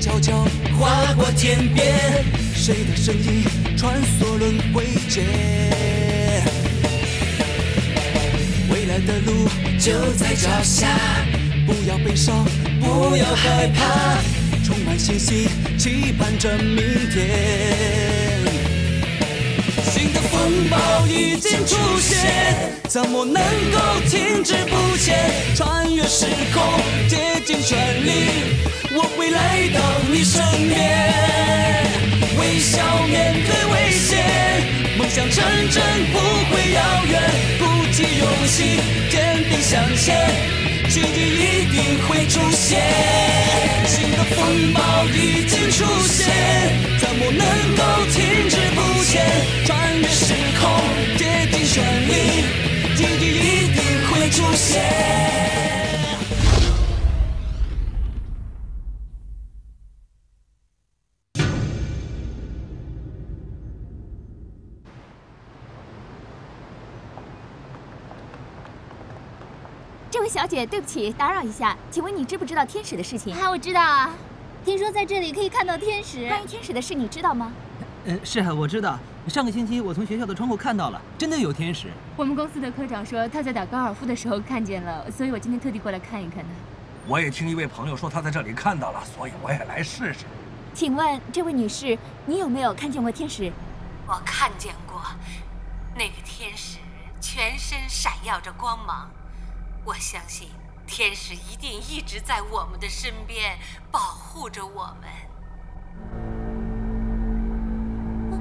悄悄划过天边，谁的身影穿梭轮回间？未来的路就在脚下，不要悲伤，不要害怕，充满信心，期盼着明天。新的风暴已经出现，怎么能够停滞不前？穿越时空，竭尽全真不会遥远。鼓起勇气，坚定向前，奇迹一定会出现。新的风暴已经出现，怎么能够停滞不前？穿越时空，竭尽全力，奇迹一定会出现。小姐，对不起，打扰一下，请问你知不知道天使的事情？啊，我知道啊，听说在这里可以看到天使。关于天使的事，你知道吗？嗯，是啊，我知道。上个星期我从学校的窗户看到了，真的有天使。我们公司的科长说他在打高尔夫的时候看见了，所以我今天特地过来看一看呢。我也听一位朋友说他在这里看到了，所以我也来试试。请问这位女士，你有没有看见过天使？我看见过，那个天使全身闪耀着光芒。我相信天使一定一直在我们的身边，保护着我们。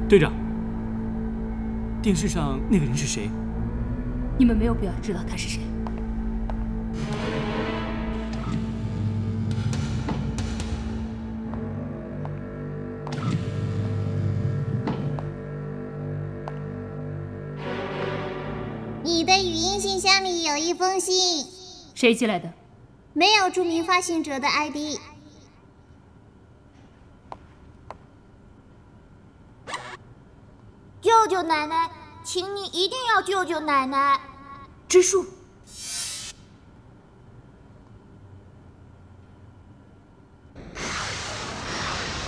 队长，电视上那个人是谁？你们没有必要知道他是谁。有一封信，谁寄来的？没有注明发行者的 ID。救救奶奶，请你一定要救救奶奶！植树。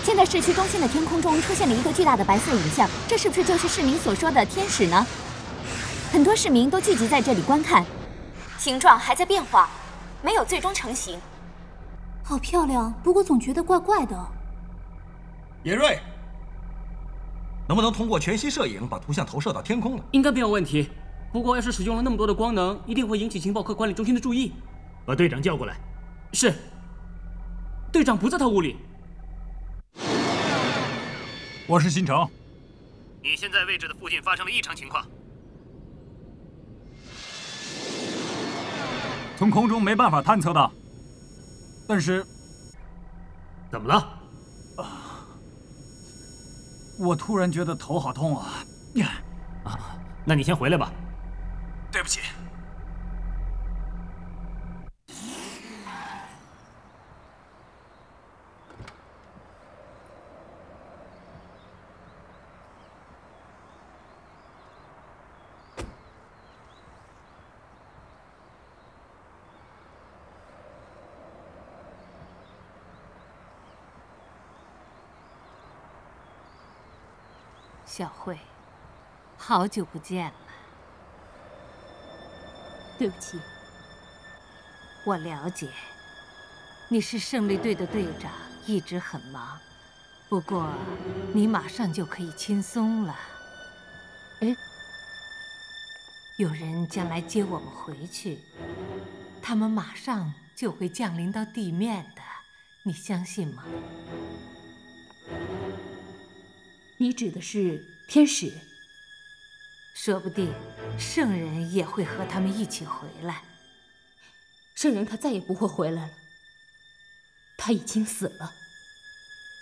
现在市区中心的天空中出现了一个巨大的白色影像，这是不是就是市民所说的天使呢？很多市民都聚集在这里观看，形状还在变化，没有最终成型。好漂亮，不过总觉得怪怪的。野瑞，能不能通过全息摄影把图像投射到天空呢？应该没有问题。不过要是使用了那么多的光能，一定会引起情报科管理中心的注意。把队长叫过来。是。队长不在他屋里。我是新城。你现在位置的附近发生了异常情况。从空中没办法探测到，但是怎么了？啊！我突然觉得头好痛啊！啊，那你先回来吧。小慧，好久不见了。对不起，我了解，你是胜利队的队长，一直很忙。不过，你马上就可以轻松了。哎，有人将来接我们回去，他们马上就会降临到地面的，你相信吗？你指的是天使？说不定圣人也会和他们一起回来。圣人他再也不会回来了，他已经死了。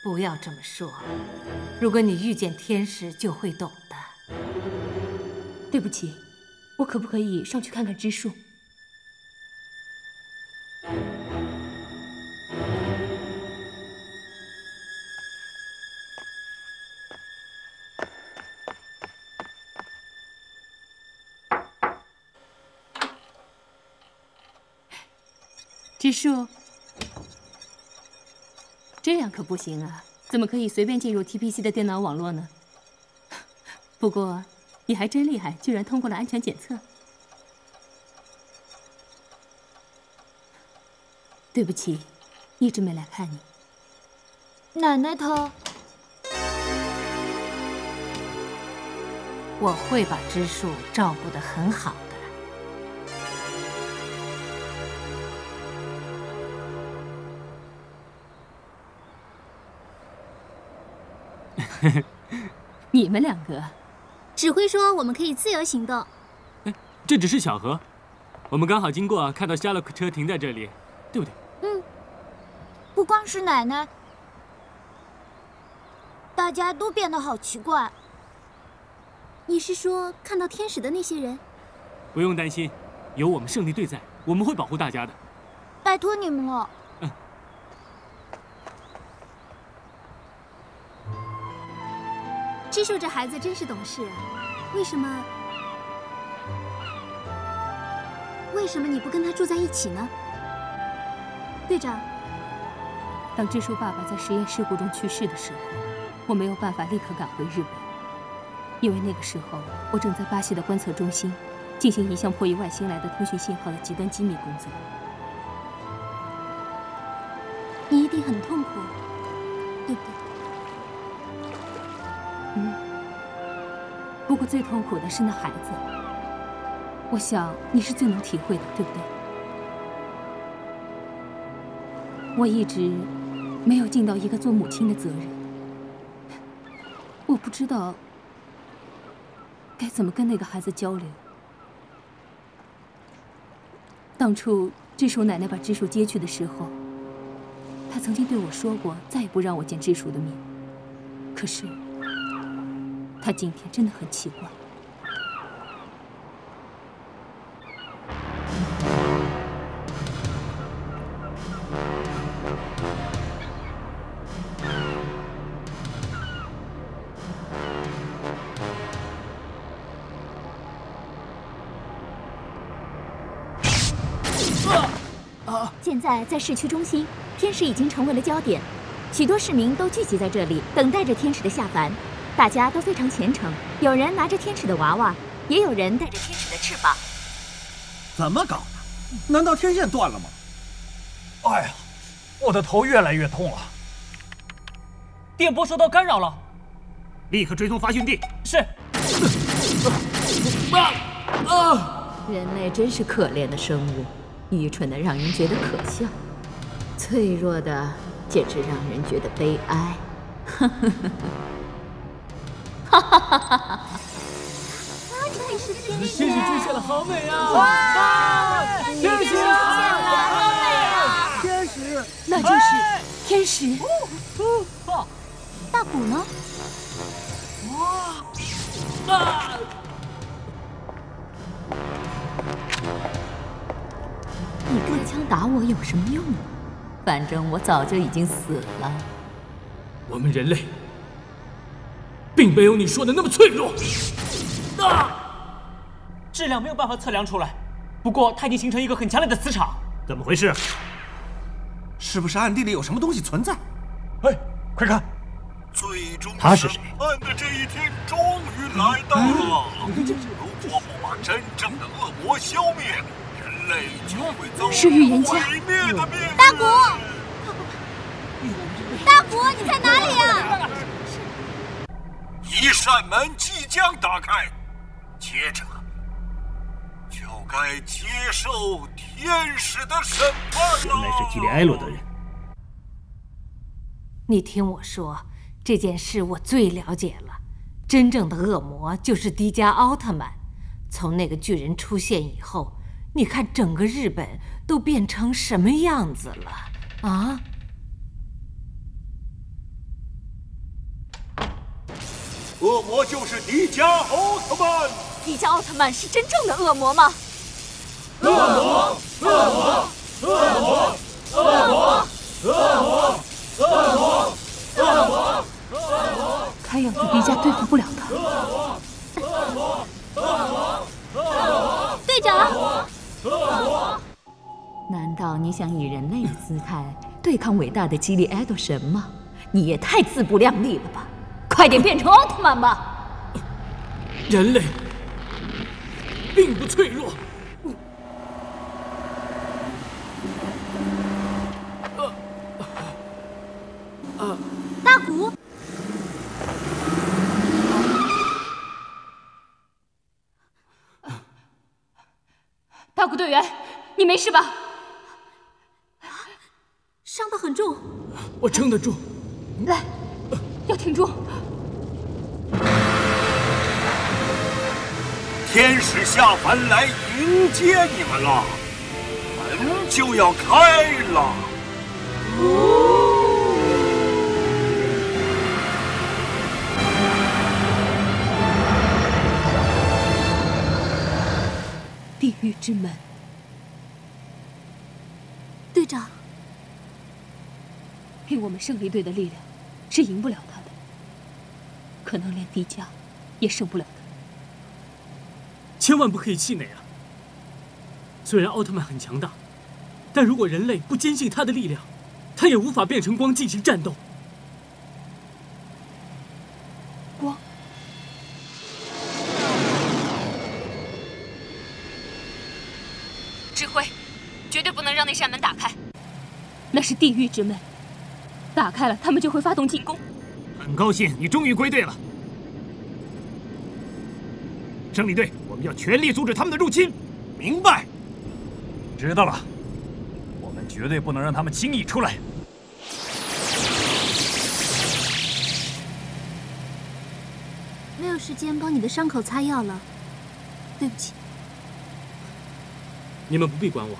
不要这么说，如果你遇见天使，就会懂的。对不起，我可不可以上去看看枝树？植树，这样可不行啊！怎么可以随便进入 TPC 的电脑网络呢？不过，你还真厉害，居然通过了安全检测。对不起，一直没来看你。奶奶她，我会把支树照顾得很好 你们两个，指挥说我们可以自由行动。哎，这只是巧合，我们刚好经过，看到夏洛克车停在这里，对不对？嗯，不光是奶奶。大家都变得好奇怪。你是说看到天使的那些人？不用担心，有我们胜利队在，我们会保护大家的。拜托你们了。嗯。知树这孩子真是懂事啊。为什么？为什么你不跟他住在一起呢？队长。当支书爸爸在实验事故中去世的时候。我没有办法立刻赶回日本，因为那个时候我正在巴西的观测中心进行一项破译外星来的通讯信号的极端机密工作。你一定很痛苦，对不对？最痛苦的是那孩子，我想你是最能体会的，对不对？我一直没有尽到一个做母亲的责任。我不知道该怎么跟那个孩子交流。当初支书奶奶把支书接去的时候，她曾经对我说过，再也不让我见支书的面。可是，他今天真的很奇怪。现在在市区中心，天使已经成为了焦点，许多市民都聚集在这里，等待着天使的下凡。大家都非常虔诚，有人拿着天使的娃娃，也有人带着天使的翅膀。怎么搞的？难道天线断了吗？哎呀，我的头越来越痛了。电波受到干扰了，立刻追踪发讯地。是。啊啊！人类真是可怜的生物。愚蠢的让人觉得可笑，脆弱的简直让人觉得悲哀。哈哈哈哈哈哈！这里是天使，天使出现了，好美啊！哇！天使出现了，好美啊！天使，那就是天使。大鼓呢？哇！啊！你开枪打我有什么用？反正我早就已经死了。我们人类并没有你说的那么脆弱。啊！质量没有办法测量出来，不过它已经形成一个很强烈的磁场。怎么回事？是不是暗地里有什么东西存在？哎，快看！最终他是谁？判的这一天终于来到了。如果不把真正的恶魔消灭，人类就会遭是预言家，大古，大古，你在哪里呀？一扇门即将打开，接着就该接受天使的审判了。原来是基里埃罗的人。你听我说，这件事我最了解了。真正的恶魔就是迪迦奥特曼，从那个巨人出现以后。你看，整个日本都变成什么样子了啊？恶魔就是迪迦奥特曼。迪迦奥特曼是真正的恶魔吗？恶魔，恶魔，恶魔，恶魔，恶魔，恶魔，恶魔，恶魔。看样子迪迦对付不了他。恶魔，恶魔，恶魔，恶魔。队长。恶魔难道你你想以人类的姿态对抗伟大的基利埃多神吗？你也太自不量力了吧！快点变成奥特曼吧！人类并不脆弱。大古，大古队员，你没事吧？伤得很重。我撑得住。来，要挺住。天使下凡来迎接你们了，门就要开了。地狱之门，队长，凭我们胜利队的力量，是赢不了他的，可能连迪迦也胜不了他。千万不可以气馁啊！虽然奥特曼很强大，但如果人类不坚信他的力量，他也无法变成光进行战斗。光，指挥，绝对不能让那扇门打开。那是地狱之门，打开了，他们就会发动进攻。很高兴你终于归队了，胜利队，我们要全力阻止他们的入侵。明白。知道了，我们绝对不能让他们轻易出来。没有时间帮你的伤口擦药了，对不起。你们不必管我。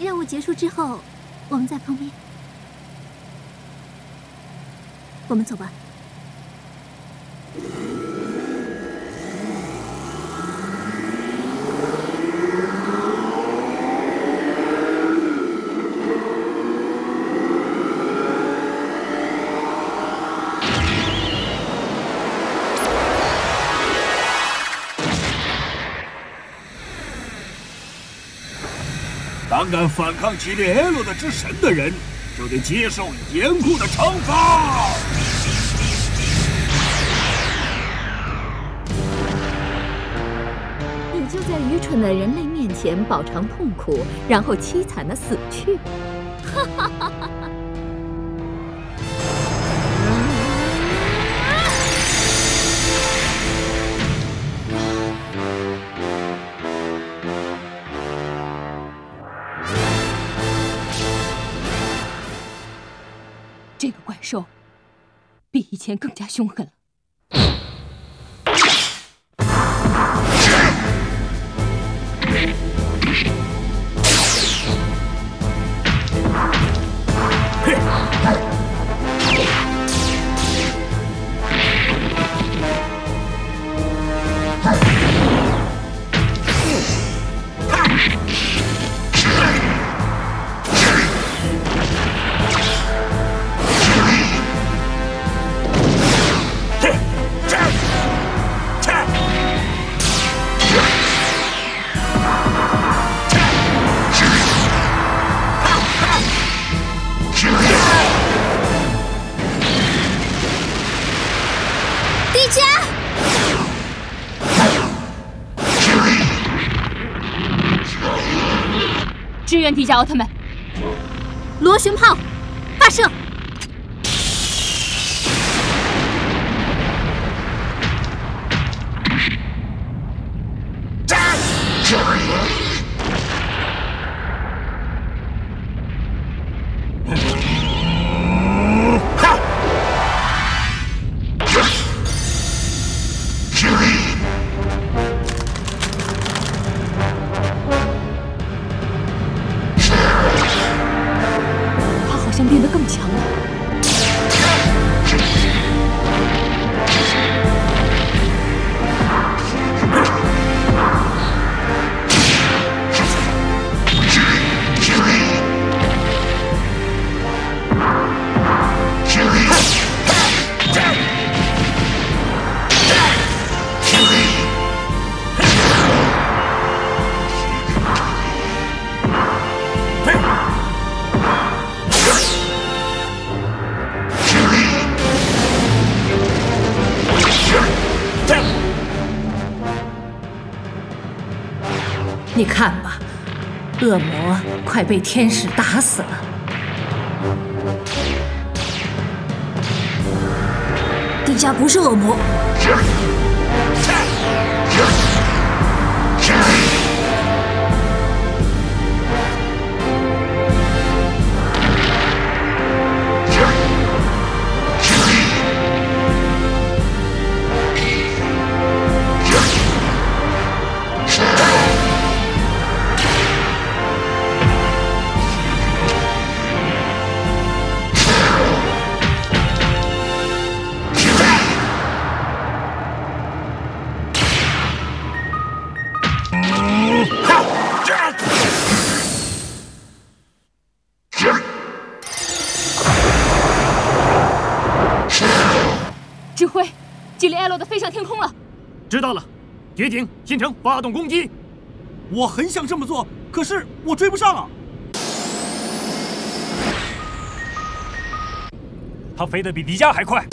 任务结束之后，我们再碰面。我们走吧。胆敢反抗吉列 L 的之神的人，就得接受严酷的惩罚。你就在愚蠢的人类面前饱尝痛苦，然后凄惨的死去。前更加凶狠了。家，支援迪迦奥特曼，螺旋炮发射。被天使打死了。迪迦不是恶魔。指挥，吉利艾洛德飞上天空了。知道了，绝顶，新城发动攻击。我很想这么做，可是我追不上啊。他飞得比迪迦还快。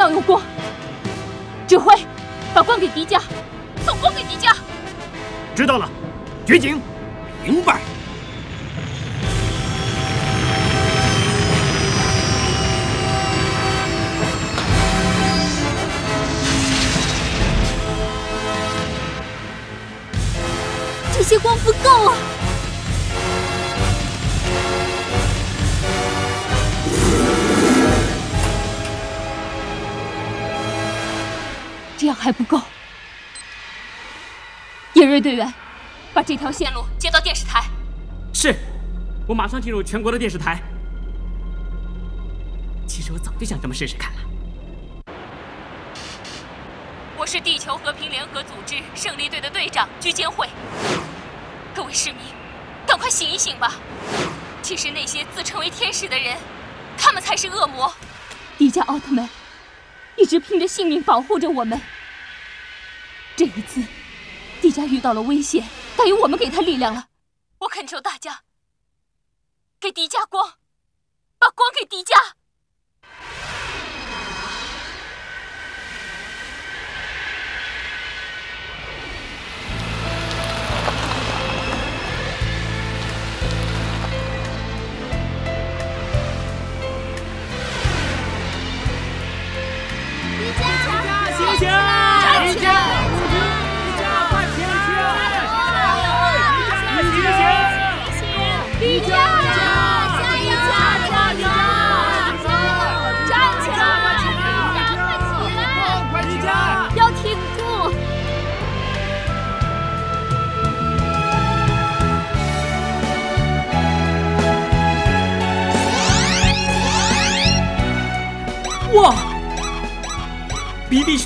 要用光。指挥，把光给迪迦，送光给迪迦。知道了，绝景。明白。这些光不够啊！这样还不够。野瑞队员，把这条线路接到电视台。是，我马上进入全国的电视台。其实我早就想这么试试看了。我是地球和平联合组织胜利队的队长居间会。各位市民，赶快醒一醒吧！其实那些自称为天使的人，他们才是恶魔。迪迦奥特曼一直拼着性命保护着我们。这一次，迪迦遇到了危险，该由我们给他力量了。我恳求大家，给迪迦光，把光给迪迦。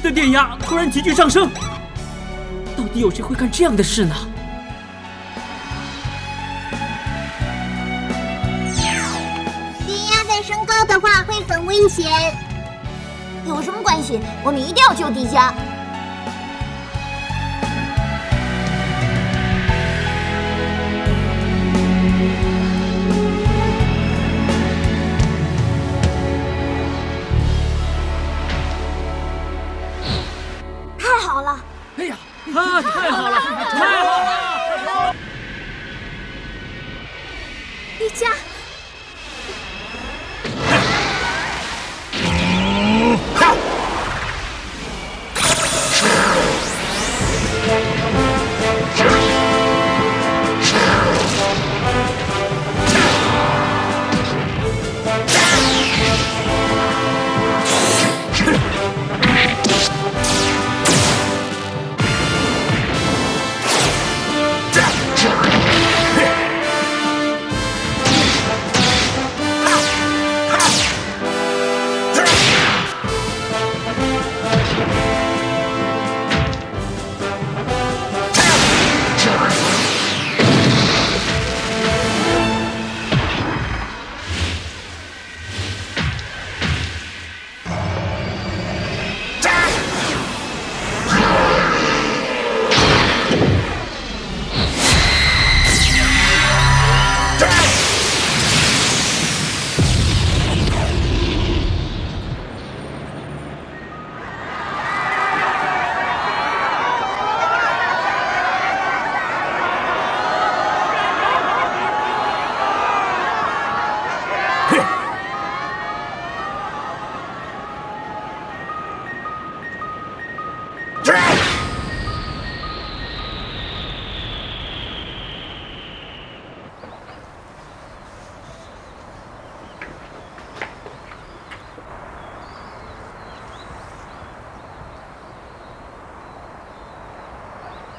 的电压突然急剧上升，到底有谁会干这样的事呢？电压再升高的话会很危险。有什么关系？我们一定要救迪迦。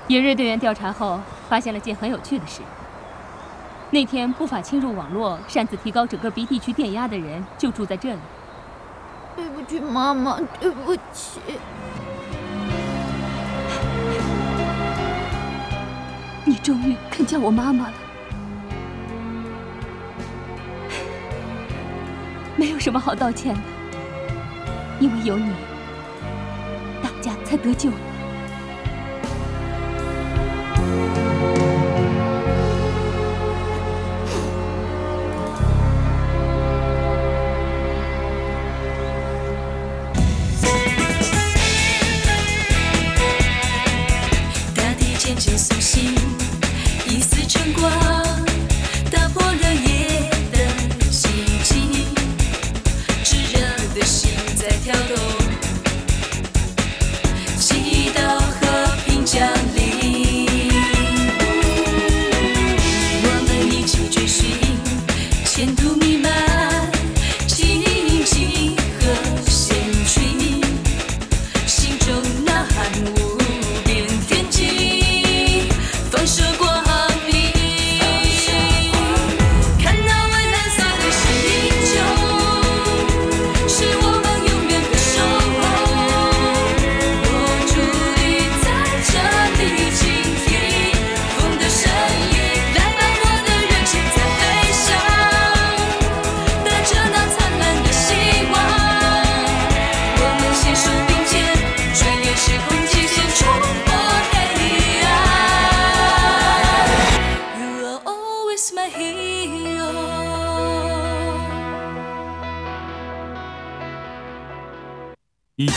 野瑞队员调查后发现了件很有趣的事。那天不法侵入网络，擅自提高整个 B 地区电压的人就住在这里。对不起，妈妈，对不起。你终于肯叫我妈妈了。没有什么好道歉的，因为有你，大家才得救。一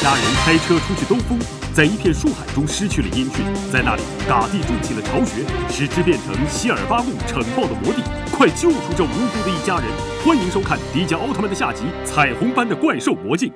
家人开车出去兜风，在一片树海中失去了音讯，在那里大地筑起了巢穴，使之变成希尔巴木城堡的魔地。快救出这无辜的一家人！欢迎收看《迪迦奥特曼》的下集《彩虹般的怪兽魔镜》。